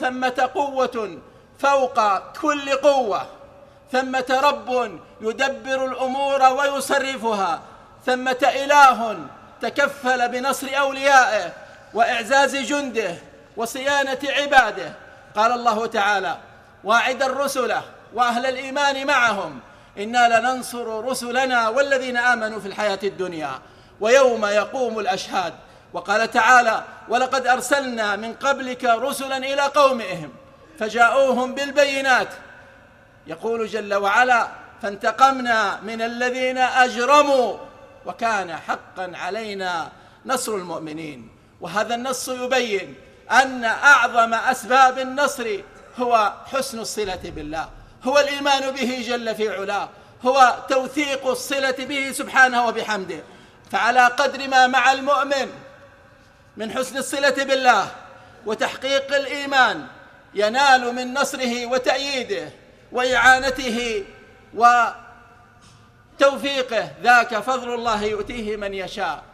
ثمة قوة فوق كل قوة ثمة رب يدبر الأمور ويصرفها ثمة إله تكفل بنصر أوليائه وإعزاز جنده وصيانة عباده. قال الله تعالى واعد الرسل وأهل الإيمان معهم إنا لننصر رسلنا والذين آمنوا في الحياة الدنيا ويوم يقوم الأشهاد. وقال تعالى ولقد أرسلنا من قبلك رسلا إلى قومهم فجاءوهم بالبينات. يقول جل وعلا فانتقمنا من الذين أجرموا وكان حقا علينا نصر المؤمنين. وهذا النص يبين أن أعظم أسباب النصر هو حسن الصلة بالله هو الإيمان به جل في علاه هو توثيق الصلة به سبحانه وبحمده. فعلى قدر ما مع المؤمن من حسن الصلة بالله وتحقيق الإيمان ينال من نصره وتأييده وإعانته وتوفيقه. ذاك فضل الله يؤتيه من يشاء.